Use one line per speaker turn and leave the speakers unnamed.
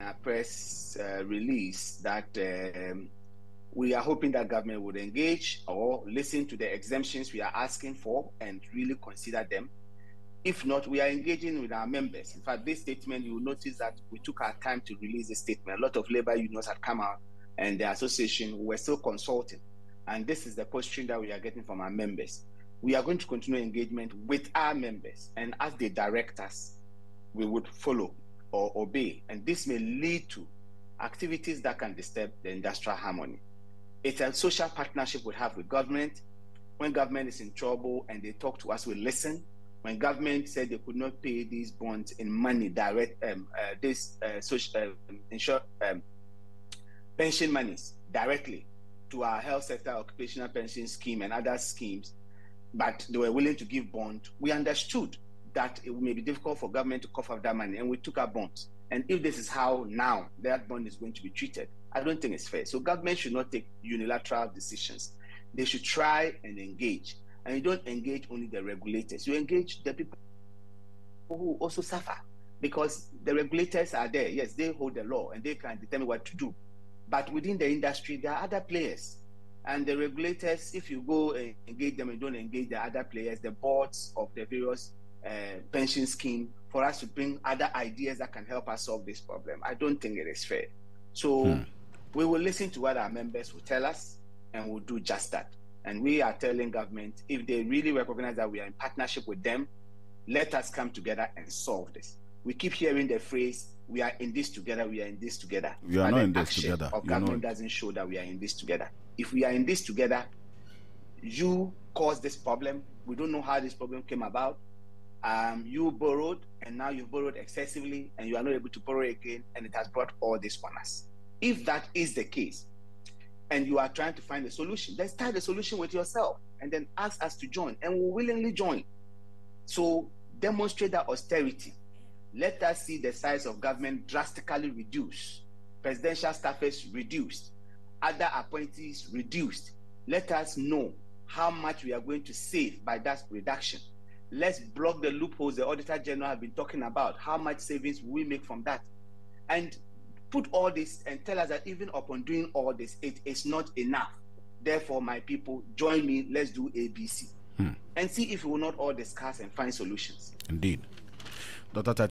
a press uh, release that um, we are hoping that government would engage or listen to the exemptions we are asking for and really consider them. If not, we are engaging with our members. In fact, this statement, you will notice that we took our time to release the statement. A lot of labor unions had come out and the association were still consulting. And this is the posture that we are getting from our members. We are going to continue engagement with our members, and as they direct us, we would follow or obey. And this may lead to activities that can disturb the industrial harmony. It's a social partnership we have with government. When government is in trouble and they talk to us, we listen. When government said they could not pay these bonds in money, direct um, uh, this uh, social uh, insure, um, pension monies directly to our health sector occupational pension scheme and other schemes, but they were willing to give bond, we understood that it may be difficult for government to cough up that money, and we took our bonds. And if this is how now that bond is going to be treated, I don't think it's fair. So government should not take unilateral decisions. They should try and engage. And you don't engage only the regulators. You engage the people who also suffer because the regulators are there. Yes, they hold the law and they can determine what to do. But within the industry, there are other players. And the regulators, if you go and engage them and don't engage the other players, the boards of the various uh, pension scheme, for us to bring other ideas that can help us solve this problem, I don't think it is fair. So hmm. we will listen to what our members will tell us and we'll do just that. And we are telling government if they really recognize that we are in partnership with them, let us come together and solve this. We keep hearing the phrase we are in this together, we are in this together.
We are but not in this together.
Of government
not...
doesn't show that we are in this together. If we are in this together, you caused this problem. We don't know how this problem came about. Um, you borrowed and now you've borrowed excessively and you are not able to borrow again, and it has brought all this on us. If that is the case, and you are trying to find a solution, let's start the solution with yourself and then ask us to join, and we'll willingly join. So demonstrate that austerity let us see the size of government drastically reduced, presidential staffers reduced, other appointees reduced. Let us know how much we are going to save by that reduction. Let's block the loopholes the Auditor General have been talking about. How much savings we make from that? And put all this and tell us that even upon doing all this, it is not enough. Therefore, my people, join me. Let's do ABC. Hmm. And see if we will not all discuss and find solutions.
Indeed. Dr.